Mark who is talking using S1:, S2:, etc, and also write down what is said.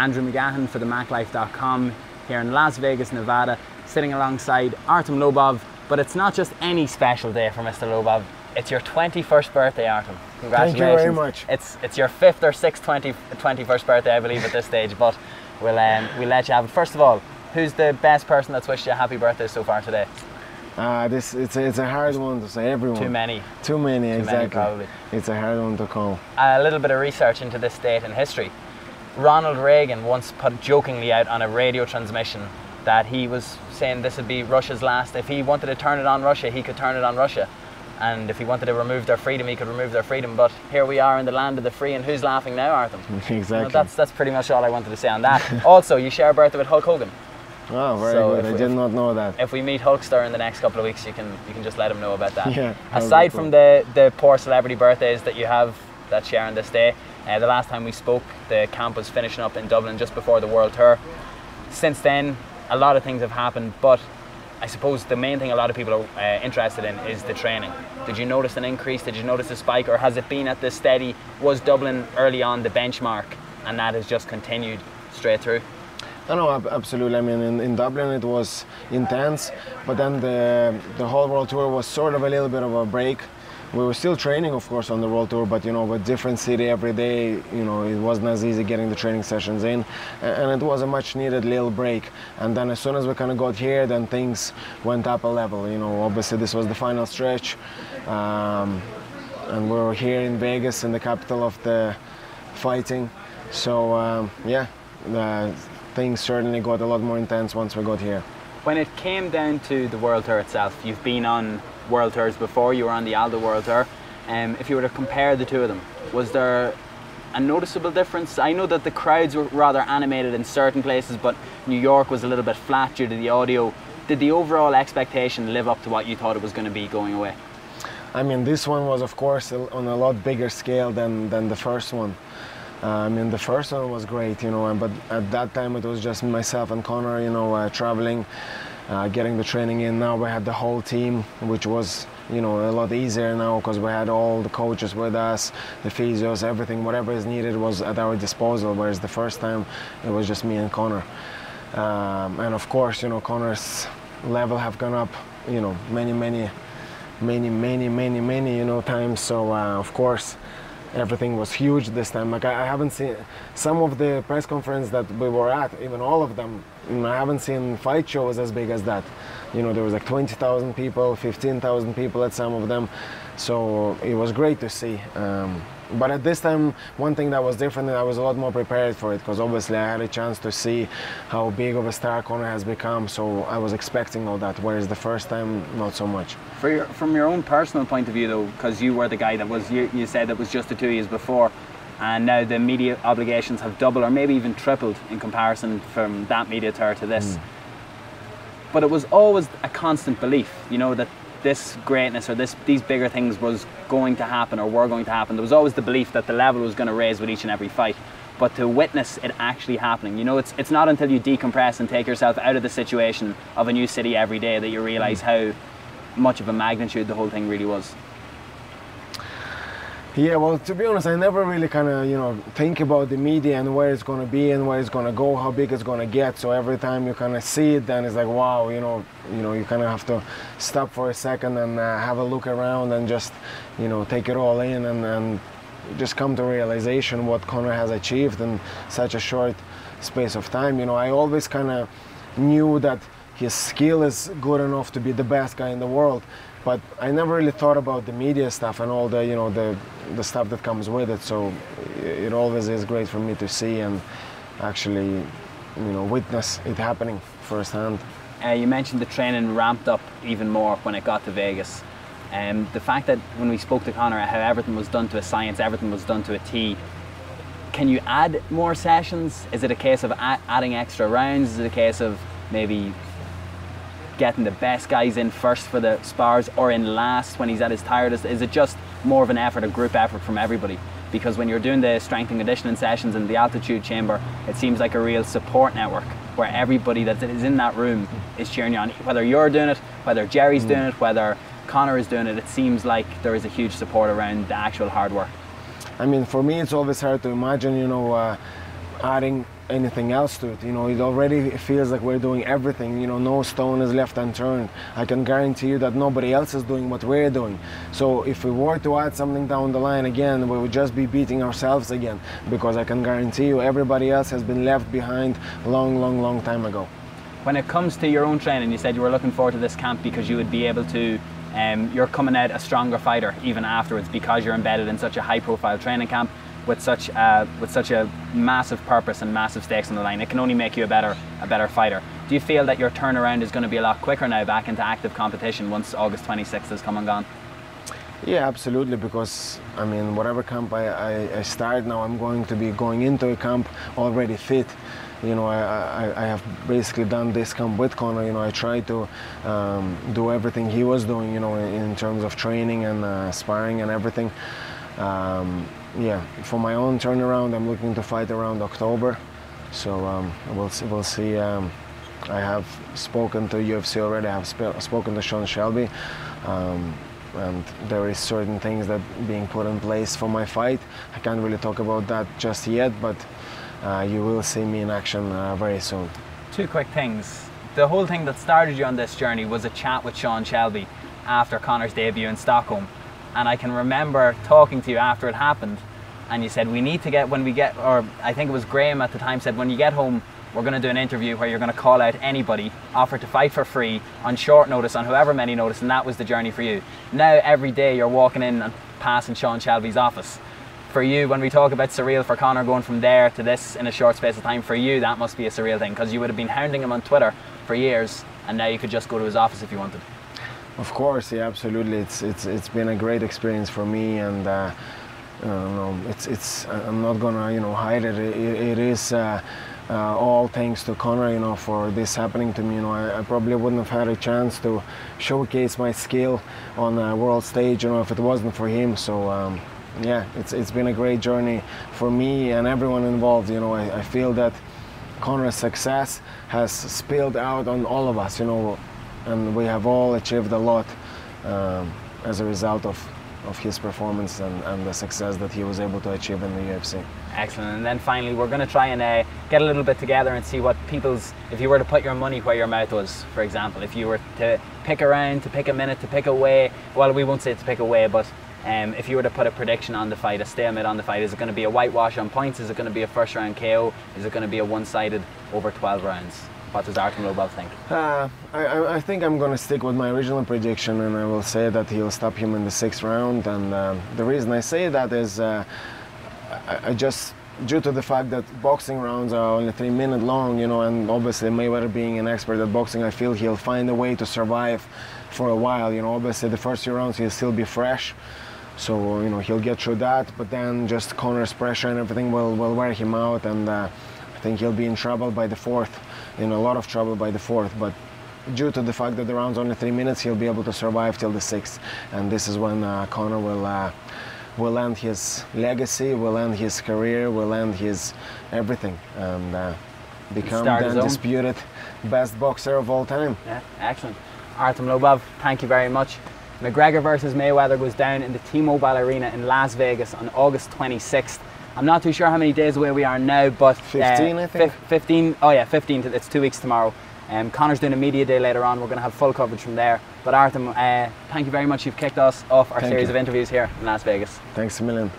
S1: Andrew McGahon for the MacLife.com here in Las Vegas, Nevada, sitting alongside Artem Lobov. But it's not just any special day for Mr. Lobov. It's your 21st birthday, Artem. Congratulations.
S2: Thank you very much.
S1: It's it's your fifth or sixth 20, 21st birthday, I believe, at this stage. But we'll um, we'll let you have it. First of all, who's the best person that's wished you a happy birthday so far today?
S2: Uh, this it's a, it's a hard one to say. Everyone.
S1: Too many.
S2: Too many,
S1: Too
S2: exactly.
S1: many, probably.
S2: It's a hard one to call.
S1: A little bit of research into this date in history. Ronald Reagan once put jokingly out on a radio transmission that he was saying this would be Russia's last. If he wanted to turn it on Russia, he could turn it on Russia. And if he wanted to remove their freedom, he could remove their freedom. But here we are in the land of the free, and who's laughing now, Artem?
S2: exactly.
S1: Well, that's, that's pretty much all I wanted to say on that. also, you share a birthday with Hulk Hogan.
S2: oh, very
S1: so
S2: good. I
S1: we-
S2: did not know that.
S1: If we meet Hulkster in the next couple of weeks, you can you can just let him know about that.
S2: Yeah,
S1: Aside from the the poor celebrity birthdays that you have that share on this day, uh, the last time we spoke, the camp was finishing up in Dublin just before the World Tour. Since then, a lot of things have happened, but I suppose the main thing a lot of people are uh, interested in is the training. Did you notice an increase? Did you notice a spike, or has it been at this steady? Was Dublin early on the benchmark, and that has just continued straight through?
S2: No, no, absolutely. I mean, in, in Dublin it was intense, but then the the whole world tour was sort of a little bit of a break. We were still training, of course, on the world tour, but you know, with different city every day, you know, it wasn't as easy getting the training sessions in, and it was a much needed little break. And then as soon as we kind of got here, then things went up a level. You know, obviously this was the final stretch, um, and we were here in Vegas, in the capital of the fighting. So um, yeah, the, things certainly got a lot more intense once we got here.
S1: When it came down to the World Tour itself, you've been on World Tours before, you were on the Aldo World Tour. Um, if you were to compare the two of them, was there a noticeable difference? I know that the crowds were rather animated in certain places, but New York was a little bit flat due to the audio. Did the overall expectation live up to what you thought it was going to be going away?
S2: I mean, this one was, of course, on a lot bigger scale than, than the first one. Uh, I mean, the first one was great, you know, but at that time it was just myself and Conor, you know, uh, traveling, uh, getting the training in. Now we had the whole team, which was, you know, a lot easier now because we had all the coaches with us, the physios, everything, whatever is needed was at our disposal. Whereas the first time it was just me and Conor. Um, and of course, you know, Conor's level have gone up, you know, many, many many, many, many, many, you know, times. So uh, of course, everything was huge this time. Like I, I haven't seen some of the press conference that we were at, even all of them. I haven't seen fight shows as big as that. You know, there was like 20,000 people, 15,000 people at some of them. So it was great to see. Um, but at this time, one thing that was different, I was a lot more prepared for it because obviously I had a chance to see how big of a star Conor has become. So I was expecting all that, whereas the first time, not so much.
S1: For your, from your own personal point of view, though, because you were the guy that was, you, you said that was just the two years before, and now the media obligations have doubled or maybe even tripled in comparison from that media tour to this. Hmm. But it was always a constant belief, you know, that this greatness or this these bigger things was going to happen or were going to happen. There was always the belief that the level was going to raise with each and every fight. But to witness it actually happening, you know, it's it's not until you decompress and take yourself out of the situation of a new city every day that you realize mm. how much of a magnitude the whole thing really was.
S2: Yeah, well, to be honest, I never really kind of, you know, think about the media and where it's going to be and where it's going to go, how big it's going to get. So every time you kind of see it, then it's like, wow, you know, you know, you kind of have to stop for a second and uh, have a look around and just, you know, take it all in and, and just come to realization what Conor has achieved in such a short space of time. You know, I always kind of knew that his skill is good enough to be the best guy in the world but I never really thought about the media stuff and all the you know the the stuff that comes with it. So it always is great for me to see and actually you know witness it happening firsthand.
S1: Uh, you mentioned the training ramped up even more when it got to Vegas. Um, the fact that when we spoke to Conor, how everything was done to a science, everything was done to a T. Can you add more sessions? Is it a case of adding extra rounds? Is it a case of maybe getting the best guys in first for the spars or in last when he's at his tiredest? Is it just more of an effort, a group effort from everybody? Because when you're doing the strength and conditioning sessions in the altitude chamber, it seems like a real support network where everybody that is in that room is cheering you on. Whether you're doing it, whether Jerry's doing it, whether Conor is doing it, it seems like there is a huge support around the actual hard work.
S2: I mean, for me, it's always hard to imagine. You know, uh, adding anything else to it. You know, it already feels like we're doing everything. You know, no stone is left unturned. I can guarantee you that nobody else is doing what we're doing. So if we were to add something down the line again, we would just be beating ourselves again because I can guarantee you everybody else has been left behind long, long, long time ago.
S1: When it comes to your own training, you said you were looking forward to this camp because you would be able to um, you're coming out a stronger fighter even afterwards because you're embedded in such a high profile training camp with such a, with such a massive purpose and massive stakes on the line. It can only make you a better a better fighter. Do you feel that your turnaround is going to be a lot quicker now back into active competition once August 26th has come and gone?
S2: Yeah, absolutely. Because I mean, whatever camp I, I, I, start now, I'm going to be going into a camp already fit. You know, I, I, I have basically done this camp with Conor. You know, I tried to um, do everything he was doing. You know, in, in terms of training and uh, sparring and everything. Um, yeah, for my own turnaround, I'm looking to fight around October. So um, we'll see. We'll see. Um, I have spoken to UFC already. I have sp spoken to Sean Shelby, um, and there is certain things that being put in place for my fight. I can't really talk about that just yet, but uh, you will see me in action uh, very soon.
S1: Two quick things. The whole thing that started you on this journey was a chat with Sean Shelby after Conor's debut in Stockholm and I can remember talking to you after it happened, and you said we need to get when we get, or I think it was Graham at the time said when you get home, we're going to do an interview where you're going to call out anybody, offer to fight for free on short notice, on however many notice, and that was the journey for you. Now every day you're walking in and passing Sean Shelby's office. For you, when we talk about surreal for Conor going from there to this in a short space of time, for you that must be a surreal thing because you would have been hounding him on Twitter for years, and now you could just go to his office if you wanted.
S2: Of course, yeah, absolutely. It's it's it's been a great experience for me, and uh, know, it's it's. I'm not gonna you know hide it. it, it is. Uh, uh, all thanks to Conor, you know, for this happening to me. You know, I, I, probably wouldn't have had a chance to showcase my skill on a world stage, you know, if it wasn't for him. So, um, yeah, it's it's been a great journey for me and everyone involved. You know, I, I feel that Conor's success has spilled out on all of us. You know, and we have all achieved a lot um, as a result of, of his performance and, and the success that he was able to achieve in the UFC.
S1: Excellent. And then finally, we're going to try and uh, get a little bit together and see what people's, if you were to put your money where your mouth was, for example, if you were to pick around, to pick a minute, to pick a way, well, we won't say to pick a way, but um, if you were to put a prediction on the fight, a stalemate on the fight, is it going to be a whitewash on points? Is it going to be a first round KO? Is it going to be a one sided over 12 rounds? What does Artem Lobov think?
S2: Uh, I, I, think I'm going to stick with my original prediction and I will say that he'll stop him in the sixth round. And uh, the reason I say that is uh, I, I, just, due to the fact that boxing rounds are only three minutes long, you know, and obviously Mayweather being an expert at boxing, I feel he'll find a way to survive for a while. You know, obviously the first few rounds he'll still be fresh. So, you know, he'll get through that, but then just Conor's pressure and everything will, will wear him out. And uh, I think he'll be in trouble by the fourth in a lot of trouble by the fourth, but due to the fact that the round's only three minutes, he'll be able to survive till the sixth. And this is when uh, Conor will uh, will end his legacy, will end his career, will end his everything, and uh, become the undisputed best boxer of all time.
S1: Yeah, excellent. Artem Lobov, thank you very much. McGregor versus Mayweather goes down in the T-Mobile Arena in Las Vegas on August 26th. I'm not too sure how many days away we are now, but
S2: 15, uh, I think.
S1: 15. Oh yeah, 15. It's two weeks tomorrow. Um, Conor's doing a media day later on. We're going to have full coverage from there. But Artem, uh, thank you very much. You've kicked us off our
S2: thank
S1: series
S2: you.
S1: of interviews here in Las Vegas.
S2: Thanks a million.